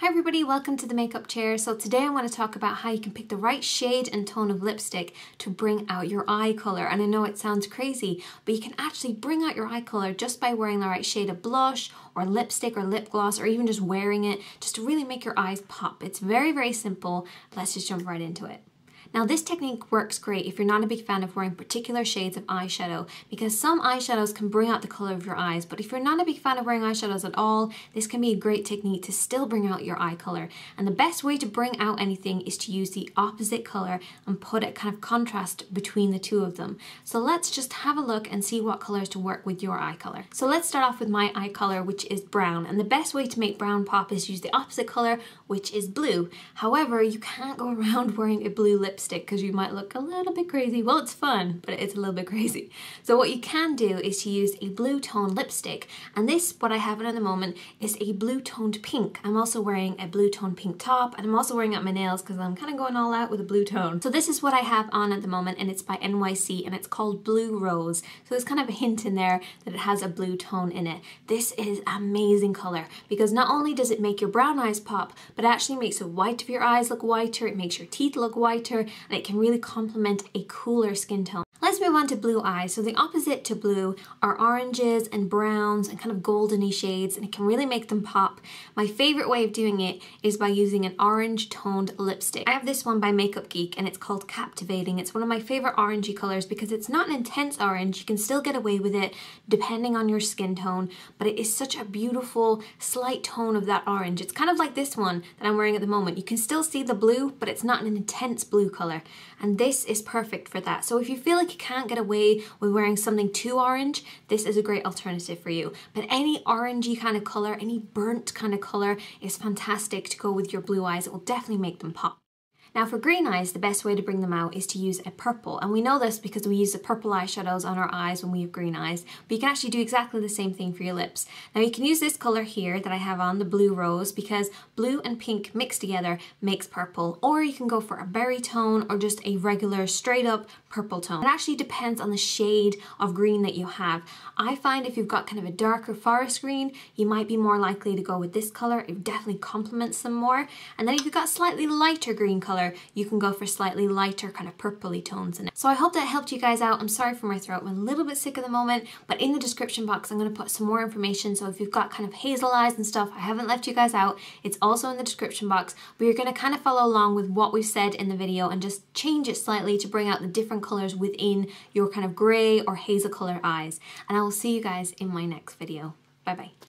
Hi everybody, welcome to the makeup chair. So today I want to talk about how you can pick the right shade and tone of lipstick to bring out your eye color. And I know it sounds crazy, but you can actually bring out your eye color just by wearing the right shade of blush or lipstick or lip gloss or even just wearing it just to really make your eyes pop. It's very, very simple. Let's just jump right into it. Now this technique works great if you're not a big fan of wearing particular shades of eyeshadow because some eyeshadows can bring out the color of your eyes but if you're not a big fan of wearing eyeshadows at all this can be a great technique to still bring out your eye color and the best way to bring out anything is to use the opposite color and put a kind of contrast between the two of them. So let's just have a look and see what colors to work with your eye color. So let's start off with my eye color which is brown and the best way to make brown pop is use the opposite color which is blue. However you can't go around wearing a blue lip lipstick because you might look a little bit crazy. Well, it's fun, but it's a little bit crazy. So what you can do is to use a blue tone lipstick. And this, what I have on at the moment, is a blue toned pink. I'm also wearing a blue toned pink top and I'm also wearing up my nails because I'm kind of going all out with a blue tone. So this is what I have on at the moment and it's by NYC and it's called Blue Rose. So there's kind of a hint in there that it has a blue tone in it. This is amazing color because not only does it make your brown eyes pop, but it actually makes the white of your eyes look whiter, it makes your teeth look whiter, and it can really complement a cooler skin tone. Move on to blue eyes. So the opposite to blue are oranges and browns and kind of goldeny shades and it can really make them pop. My favorite way of doing it is by using an orange toned lipstick. I have this one by Makeup Geek and it's called Captivating. It's one of my favorite orangey colors because it's not an intense orange. You can still get away with it depending on your skin tone, but it is such a beautiful slight tone of that orange. It's kind of like this one that I'm wearing at the moment. You can still see the blue, but it's not an intense blue color. And this is perfect for that. So if you feel like you can't get away with wearing something too orange, this is a great alternative for you. But any orangey kind of color, any burnt kind of color is fantastic to go with your blue eyes. It will definitely make them pop. Now for green eyes, the best way to bring them out is to use a purple. And we know this because we use the purple eyeshadows on our eyes when we have green eyes, but you can actually do exactly the same thing for your lips. Now you can use this color here that I have on, the blue rose, because blue and pink mixed together makes purple. Or you can go for a berry tone or just a regular straight up purple tone. It actually depends on the shade of green that you have. I find if you've got kind of a darker forest green, you might be more likely to go with this color. It definitely complements them more. And then if you've got slightly lighter green color, you can go for slightly lighter kind of purpley tones in it. So I hope that helped you guys out. I'm sorry for my throat. I'm a little bit sick at the moment, but in the description box, I'm going to put some more information. So if you've got kind of hazel eyes and stuff, I haven't left you guys out. It's also in the description box, but you're going to kind of follow along with what we've said in the video and just change it slightly to bring out the different colors within your kind of gray or hazel color eyes. And I will see you guys in my next video. Bye bye.